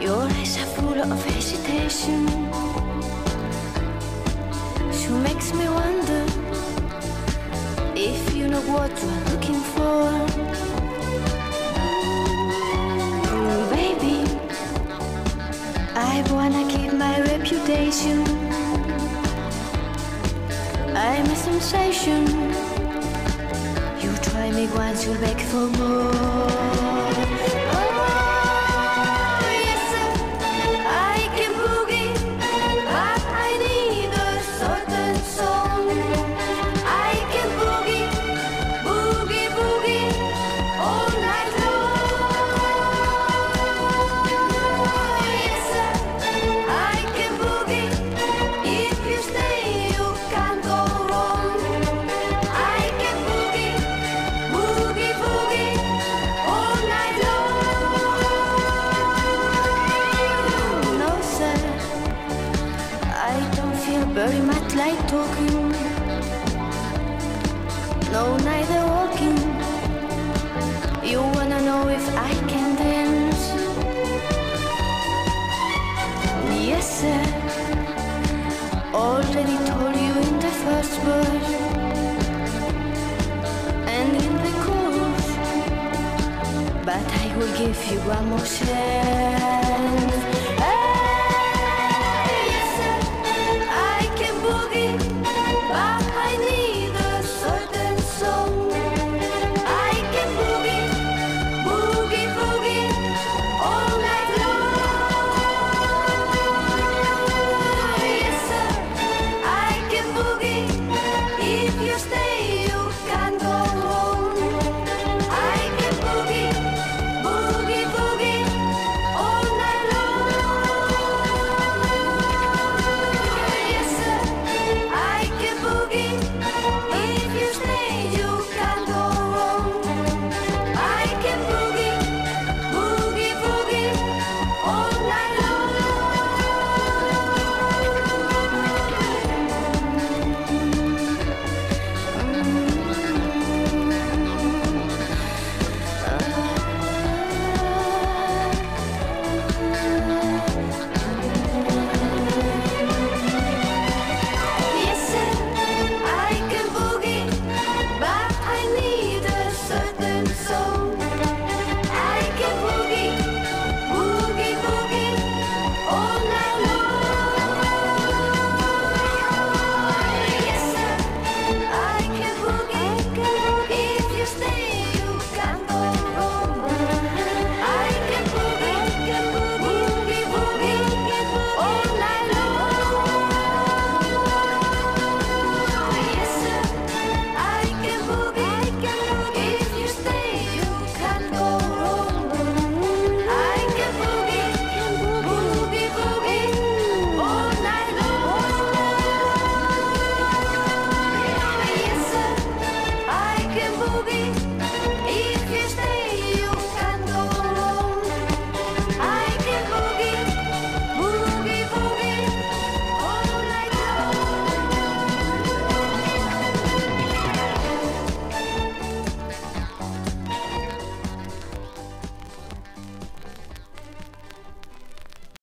Your eyes are full of hesitation. She makes me wonder if you know what you're looking for. Mm, baby, I wanna keep my reputation. I'm a sensation. You try me once, you'll beg for more. Like talking. No, neither walking. You wanna know if I can dance? Yes, sir. Already told you in the first verse and in the chorus, but I will give you one more chance.